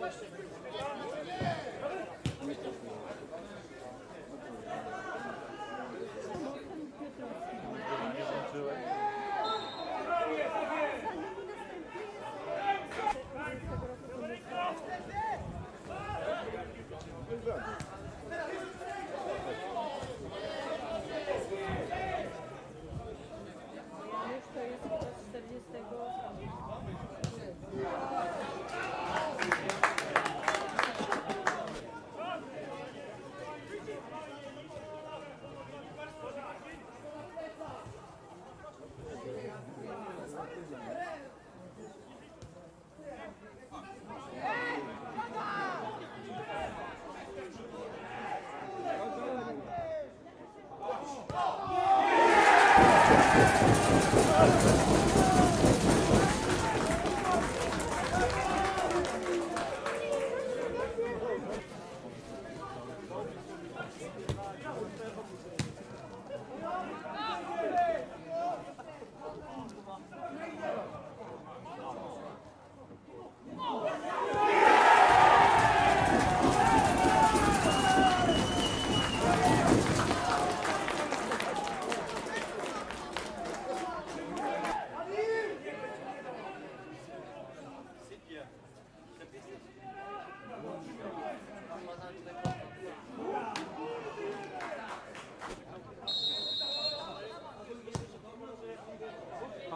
Good job. Thank you.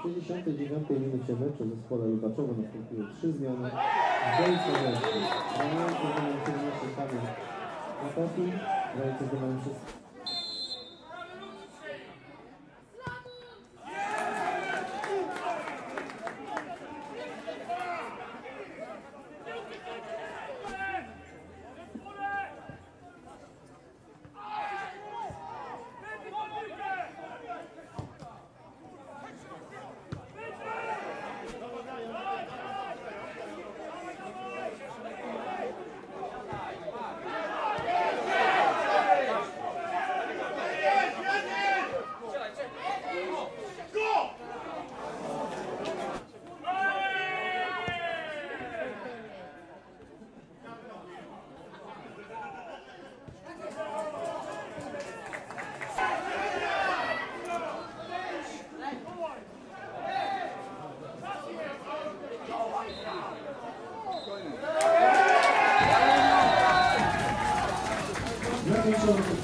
W 69 minucie meczu w zespole Lubaczowo nastąpiły trzy zmiany. Zdejście Leszki. Grający z numerem 17 Kamil Matoti, grający z numerem 16 보고